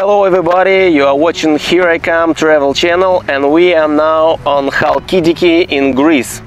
Hello everybody, you are watching Here I Come travel channel and we are now on Halkidiki in Greece.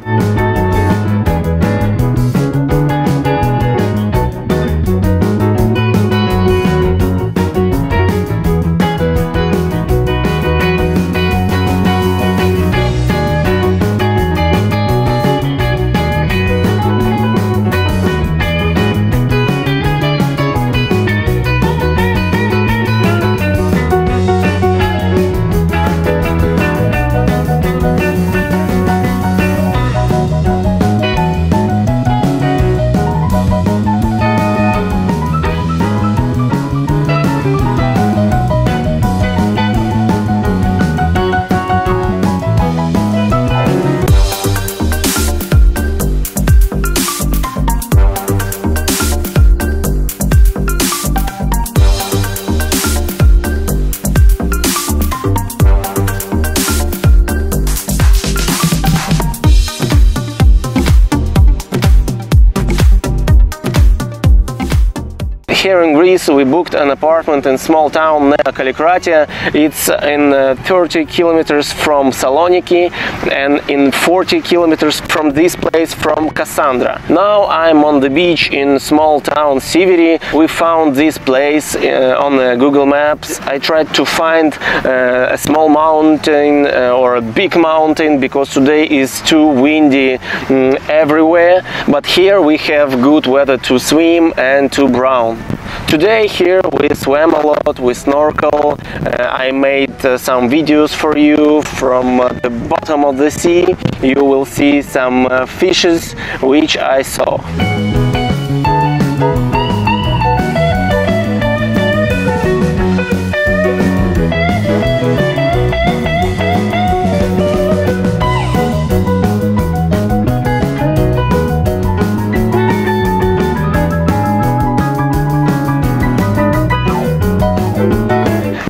Here in Greece we booked an apartment in small town Nea Kallikratia. It's in uh, 30 kilometers from Saloniki and in 40 kilometers from this place from Cassandra. Now I'm on the beach in small town Siviri. We found this place uh, on uh, Google Maps. I tried to find uh, a small mountain or a big mountain because today is too windy um, everywhere but here we have good weather to swim and to brown. Today here we swam a lot, we snorkel, uh, I made uh, some videos for you from uh, the bottom of the sea. You will see some uh, fishes which I saw.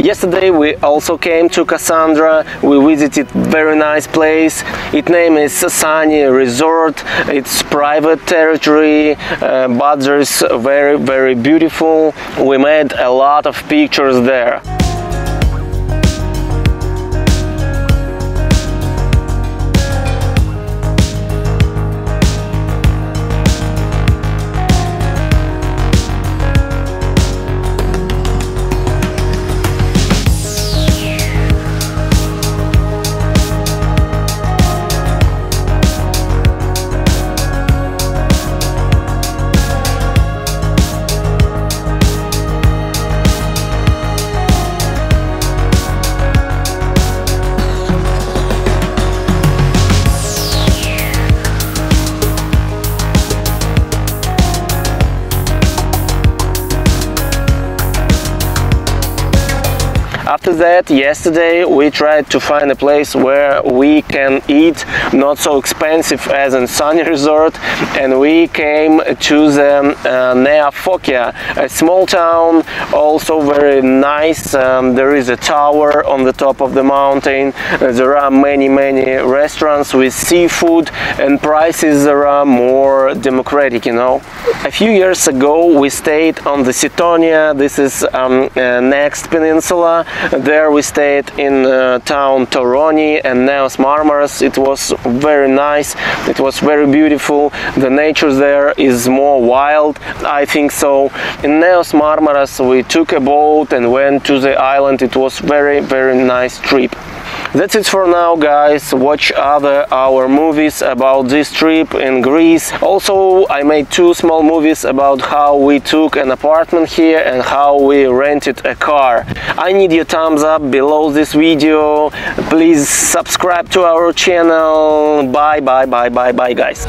Yesterday we also came to Cassandra, we visited very nice place, its name is Sasani Resort, it's private territory, uh, but there's very very beautiful, we made a lot of pictures there. After that, yesterday we tried to find a place where we can eat not so expensive as in Sani Resort and we came to the uh, Nea Fokia, a small town, also very nice. Um, there is a tower on the top of the mountain. Uh, there are many many restaurants with seafood and prices are more democratic, you know. A few years ago we stayed on the Sithonia, this is um, uh, next peninsula there we stayed in uh, town Toroni and Neos Marmaras. It was very nice. It was very beautiful. The nature there is more wild, I think so. In Neos Marmaras we took a boat and went to the island. It was very very nice trip. That's it for now guys, watch other our movies about this trip in Greece. Also I made two small movies about how we took an apartment here and how we rented a car. I need your thumbs up below this video, please subscribe to our channel, bye bye bye bye bye guys.